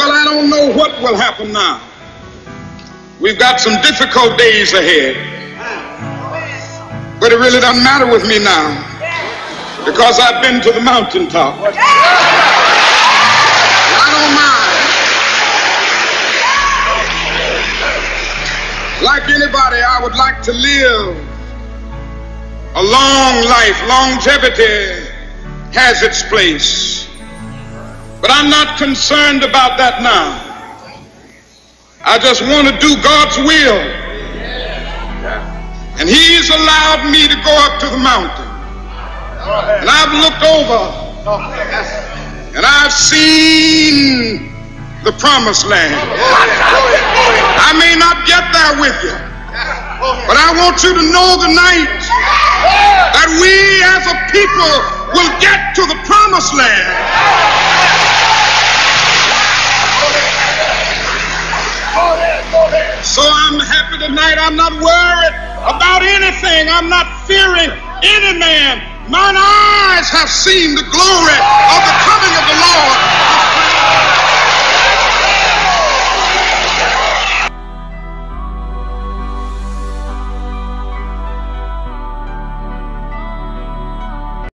Well, I don't know what will happen now. We've got some difficult days ahead. But it really doesn't matter with me now because I've been to the mountaintop. I don't mind. Like anybody, I would like to live a long life. Longevity has its place. But I'm not concerned about that now. I just want to do God's will. And He's allowed me to go up to the mountain. And I've looked over and I've seen the promised land. I may not get there with you, but I want you to know tonight that we as a people will get to the promised land. So I'm happy tonight. I'm not worried about anything. I'm not fearing any man. Mine eyes have seen the glory of the coming of the Lord.